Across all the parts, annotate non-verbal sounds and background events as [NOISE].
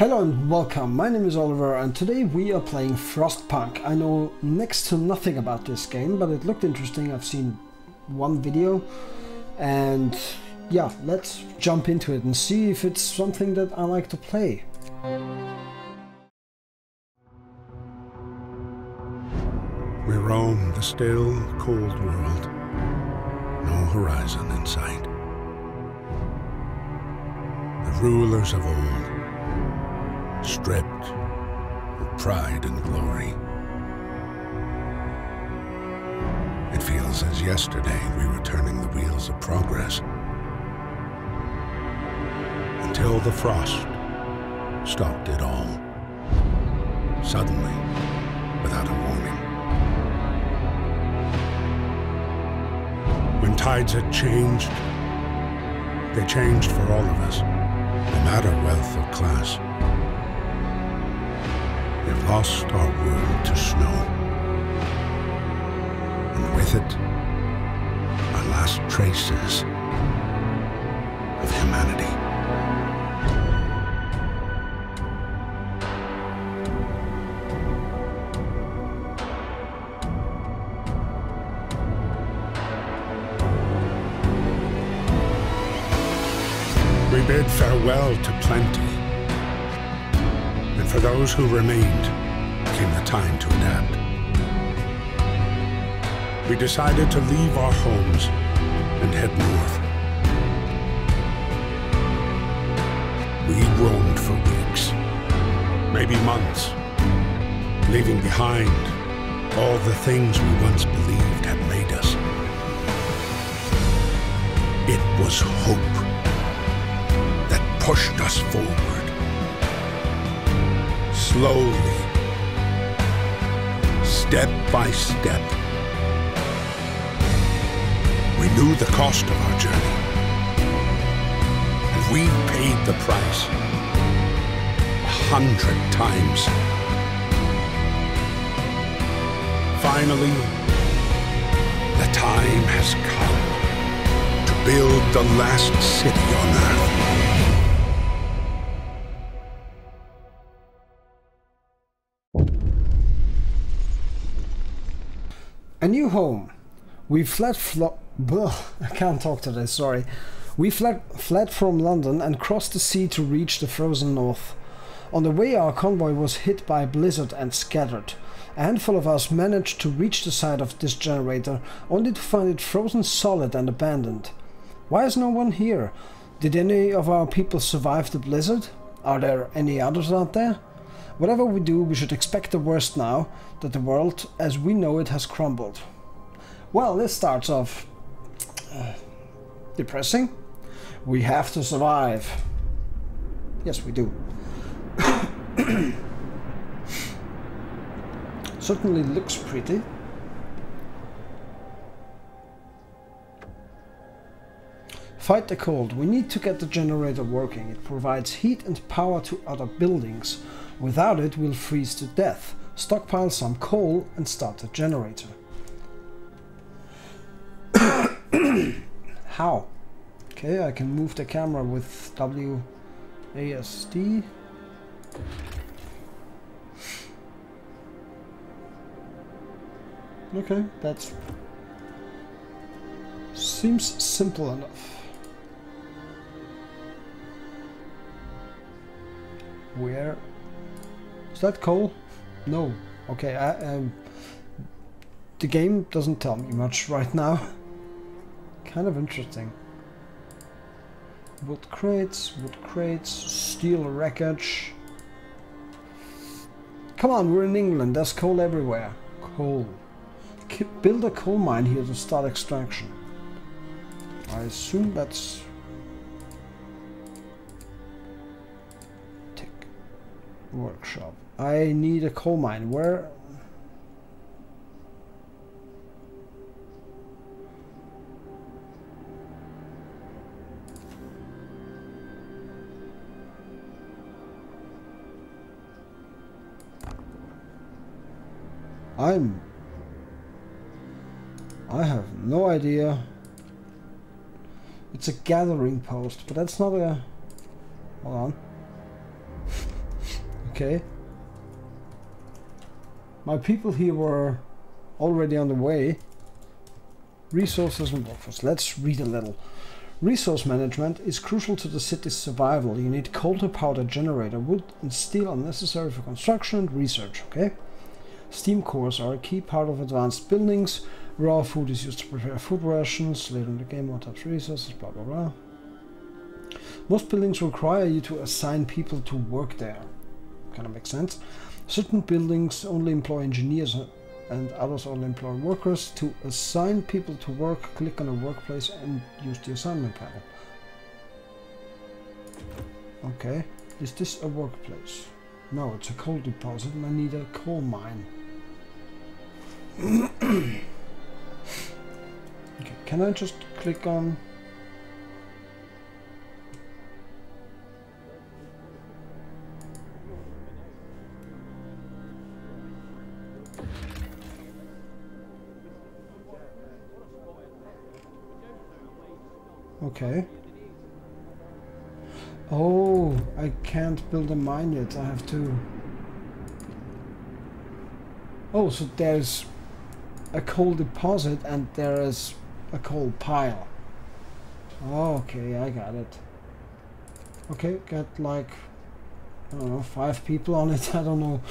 Hello and welcome, my name is Oliver and today we are playing Frostpunk. I know next to nothing about this game, but it looked interesting, I've seen one video and yeah, let's jump into it and see if it's something that I like to play. We roam the still, cold world. No horizon in sight. The rulers of old, stripped of pride and glory. It feels as yesterday we were turning the wheels of progress. Until the frost stopped it all. Suddenly, without a warning. When tides had changed, they changed for all of us, no matter wealth or class. We've lost our world to snow. And with it, our last traces of humanity. We bid farewell to plenty. And for those who remained, came the time to adapt. We decided to leave our homes and head north. We roamed for weeks, maybe months, leaving behind all the things we once believed had made us. It was hope that pushed us forward. Slowly, step by step. We knew the cost of our journey. And we paid the price a hundred times. Finally, the time has come to build the last city on Earth. A new home. We fled flo- I can't talk today, sorry. We fled, fled from London and crossed the sea to reach the frozen north. On the way our convoy was hit by a blizzard and scattered. A handful of us managed to reach the side of this generator, only to find it frozen solid and abandoned. Why is no one here? Did any of our people survive the blizzard? Are there any others out there? Whatever we do, we should expect the worst now, that the world as we know it has crumbled. Well, this starts off uh, depressing. We have to survive. Yes, we do. [COUGHS] Certainly looks pretty. Fight the cold. We need to get the generator working. It provides heat and power to other buildings. Without it, we'll freeze to death. Stockpile some coal and start the generator. [COUGHS] How? Okay, I can move the camera with WASD. Okay, that's seems simple enough. Where is that coal? No. Okay, I, um, the game doesn't tell me much right now. [LAUGHS] kind of interesting. Wood crates, wood crates, steel wreckage. Come on, we're in England, there's coal everywhere. Coal. Build a coal mine here to start extraction. I assume that's... Tick. Workshop. I need a coal mine. Where... I'm... I have no idea. It's a gathering post, but that's not a... Hold on. [LAUGHS] Okay. My people here were already on the way. Resources and workforce. Let's read a little. Resource management is crucial to the city's survival. You need coal to power the generator. Wood and steel are necessary for construction and research, okay? Steam cores are a key part of advanced buildings. Raw food is used to prepare food rations. Later in the game, more types of resources, blah blah blah. Most buildings require you to assign people to work there. Kind of makes sense. Certain buildings only employ engineers and others only employ workers. To assign people to work, click on a workplace and use the assignment panel. Okay, is this a workplace? No, it's a coal deposit and I need a coal mine. [COUGHS] okay, can I just click on... Okay. Oh, I can't build a mine yet. I have to... Oh, so there's a coal deposit and there is a coal pile. Okay, I got it. Okay, got like, I don't know, five people on it. [LAUGHS] I don't know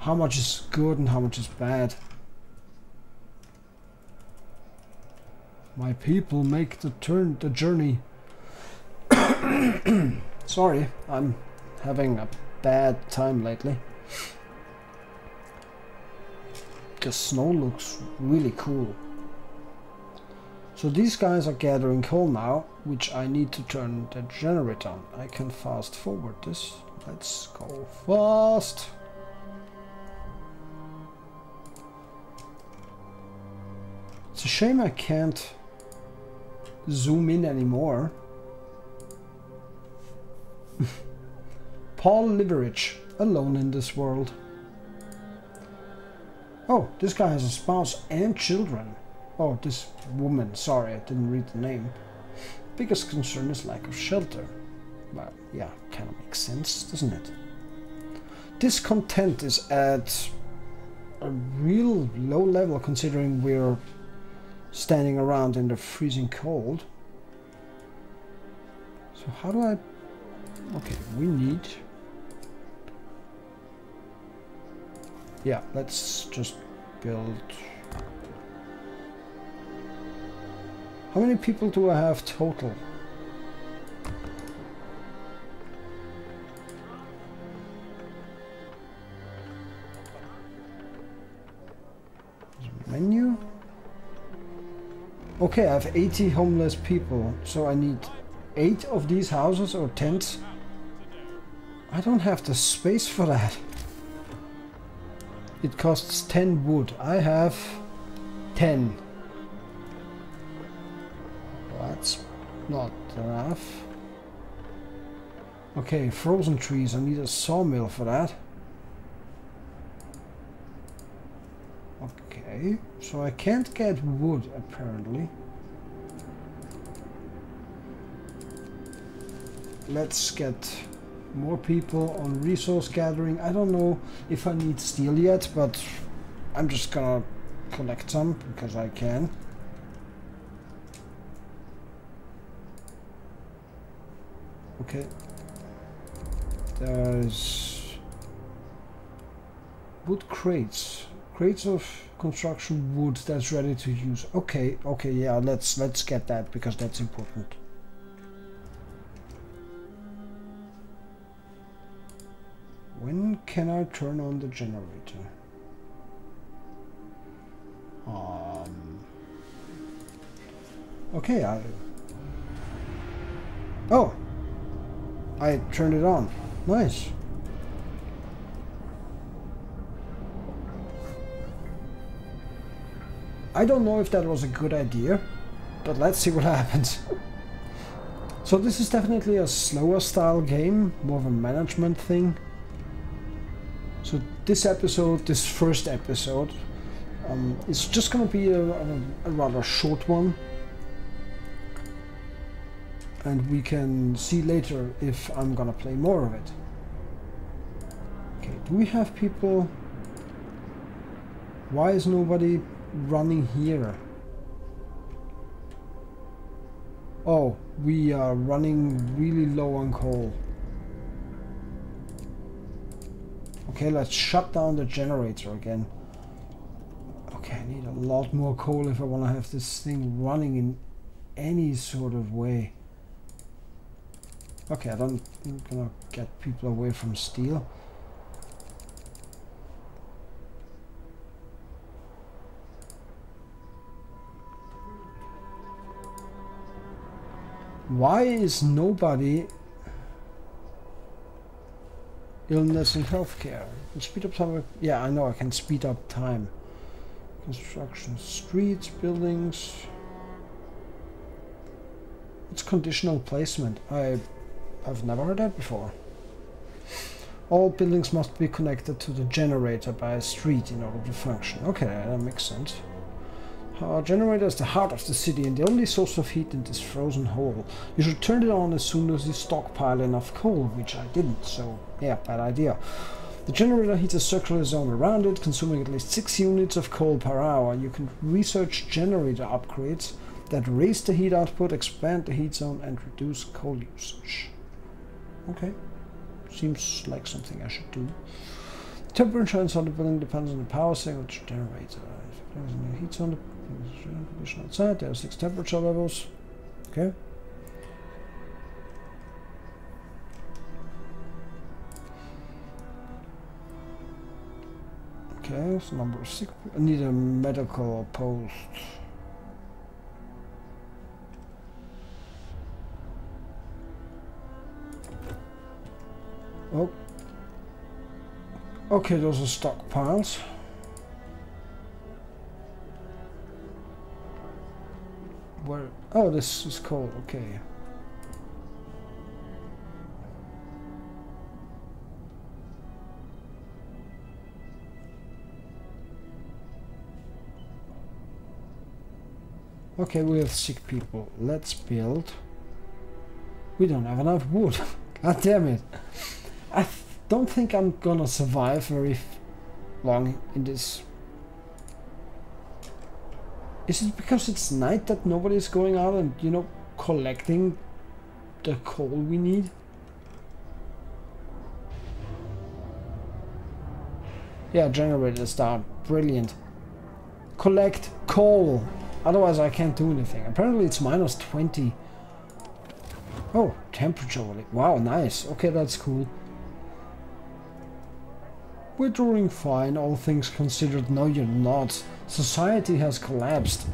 how much is good and how much is bad. My people make the turn the journey. [COUGHS] Sorry, I'm having a bad time lately. The snow looks really cool. So these guys are gathering coal now, which I need to turn the generator on. I can fast forward this. Let's go fast. It's a shame I can't zoom in anymore. Paul Liverich, alone in this world. Oh, this guy has a spouse and children. Oh, this woman, sorry, I didn't read the name. Biggest concern is lack of shelter. Well, yeah, kind of makes sense, doesn't it? Discontent is at a real low level considering we're standing around in the freezing cold. So how do I... Okay, we need... Yeah, let's just build... How many people do I have total? Okay, I have 80 homeless people, so I need 8 of these houses or tents. I don't have the space for that. It costs 10 wood. I have 10. That's not enough. Okay, frozen trees. I need a sawmill for that. Okay, so I can't get wood apparently. Let's get more people on resource gathering. I don't know if I need steel yet, but I'm just gonna collect some because I can. Okay. There's wood crates. Crates of construction wood that's ready to use. Okay, okay, yeah, let's let's get that because that's important. When can I turn on the generator? Um. Okay, I. Oh, I turned it on. Nice. I don't know if that was a good idea, but let's see what [LAUGHS] happens. so this is definitely a slower style game, more of a management thing. So this episode, this first episode, um, is just gonna be a, a, a rather short one. And we can see later if I'm gonna play more of it. Okay, Do we have people... Why is nobody running here? Oh, we are running really low on coal. Okay, let's shut down the generator again. Okay, I need a lot more coal if I want to have this thing running in any sort of way. Okay, I don't, I'm gonna get people away from steel. Why is nobody illness and healthcare? Can speed up time. Yeah, I know I can speed up time. Construction, streets, buildings. It's conditional placement. I, I've never heard that before. All buildings must be connected to the generator by a street in order to function. Okay, that makes sense. Our generator is the heart of the city and the only source of heat in this frozen hole. You should turn it on as soon as you stockpile enough coal, which I didn't, so yeah, bad idea. The generator heats a circular zone around it, consuming at least 6 units of coal per hour. You can research generator upgrades that raise the heat output, expand the heat zone, and reduce coal usage. Okay, seems like something I should do. The Temperature inside the building depends on the power signal generator. Uh, heat zone condition outside. There are six temperature levels. Okay. Okay, so number six. I need a medical post. Oh. Okay, those are stockpiles. Oh, this is cold. Okay. Okay, we have sick people. Let's build. We don't have enough wood. [LAUGHS] God damn it. I th don't think I'm gonna survive very long in this is it because it's night that nobody's going out and, you know, collecting the coal we need? Yeah, generator's start. Brilliant. Collect coal. Otherwise I can't do anything. Apparently it's minus 20. Oh, temperature. Wow, nice. Okay, that's cool. We're doing fine, all things considered. No, you're not. Society has collapsed.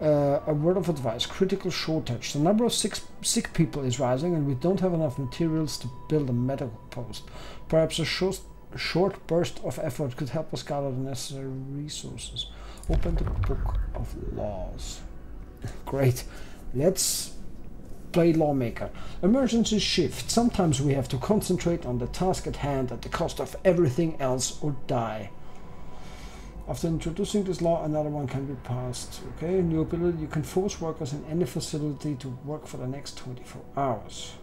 Uh, a word of advice, critical shortage. The number of sick, sick people is rising and we don't have enough materials to build a medical post. Perhaps a short, short burst of effort could help us gather the necessary resources. Open the book of laws. [LAUGHS] Great. Let's play lawmaker. Emergency shift. Sometimes we have to concentrate on the task at hand at the cost of everything else or die. After introducing this law, another one can be passed. Okay, new ability. You can force workers in any facility to work for the next 24 hours.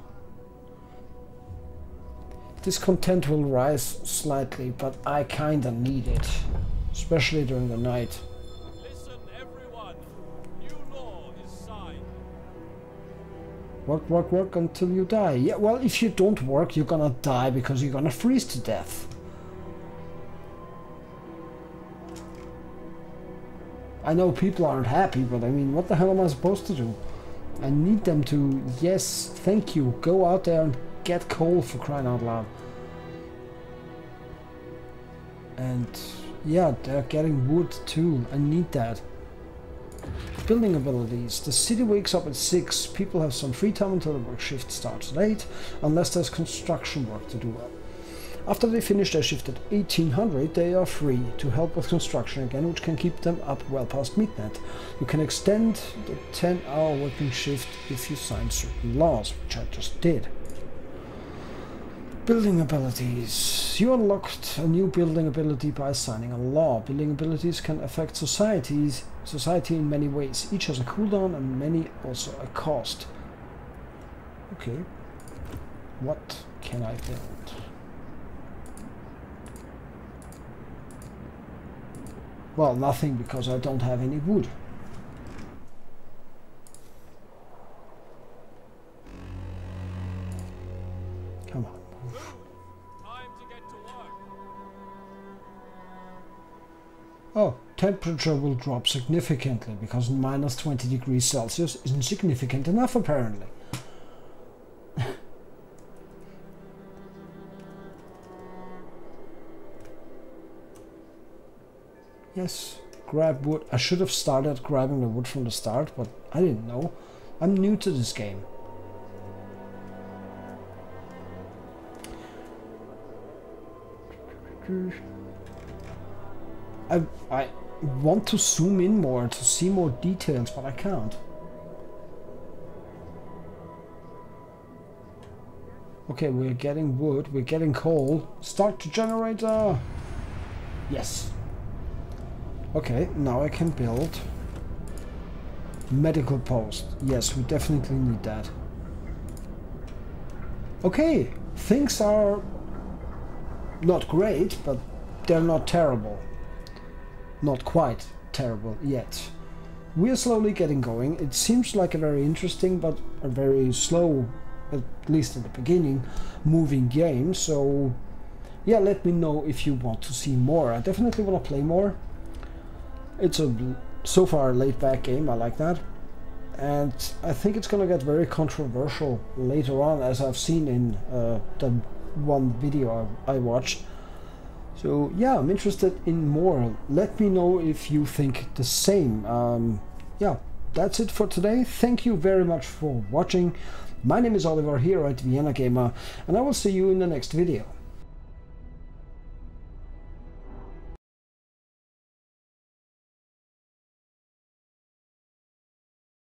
Discontent will rise slightly, but I kinda need it. Especially during the night. Work, work, work until you die. Yeah, well, if you don't work, you're gonna die because you're gonna freeze to death. I know people aren't happy, but I mean, what the hell am I supposed to do? I need them to, yes, thank you, go out there and get coal for crying out loud. And yeah, they're getting wood too. I need that. Building abilities. The city wakes up at 6. People have some free time until the work shift starts at 8, unless there's construction work to do. After they finish their shift at 1800, they are free to help with construction again, which can keep them up well past midnight. You can extend the 10 hour working shift if you sign certain laws, which I just did. Building abilities. You unlocked a new building ability by signing a law. Building abilities can affect societies, society in many ways. Each has a cooldown and many also a cost. Okay. What can I build? Well, nothing because I don't have any wood. Temperature will drop significantly because minus 20 degrees Celsius isn't significant enough apparently. [LAUGHS] yes, grab wood. I should have started grabbing the wood from the start, but I didn't know. I'm new to this game. I, I want to zoom in more to see more details, but I can't. Okay, we're getting wood, we're getting coal. Start the generator! Yes. Okay, now I can build medical post. Yes, we definitely need that. Okay, things are not great, but they're not terrible. Not quite terrible yet. We are slowly getting going. It seems like a very interesting but a very slow, at least in the beginning, moving game. So yeah, let me know if you want to see more. I definitely want to play more. It's a so far laid back game. I like that. And I think it's gonna get very controversial later on, as I've seen in uh, the one video I, I watched. So yeah, I'm interested in more. Let me know if you think the same. Um, yeah, that's it for today. Thank you very much for watching. My name is Oliver here at Vienna Gamer, and I will see you in the next video.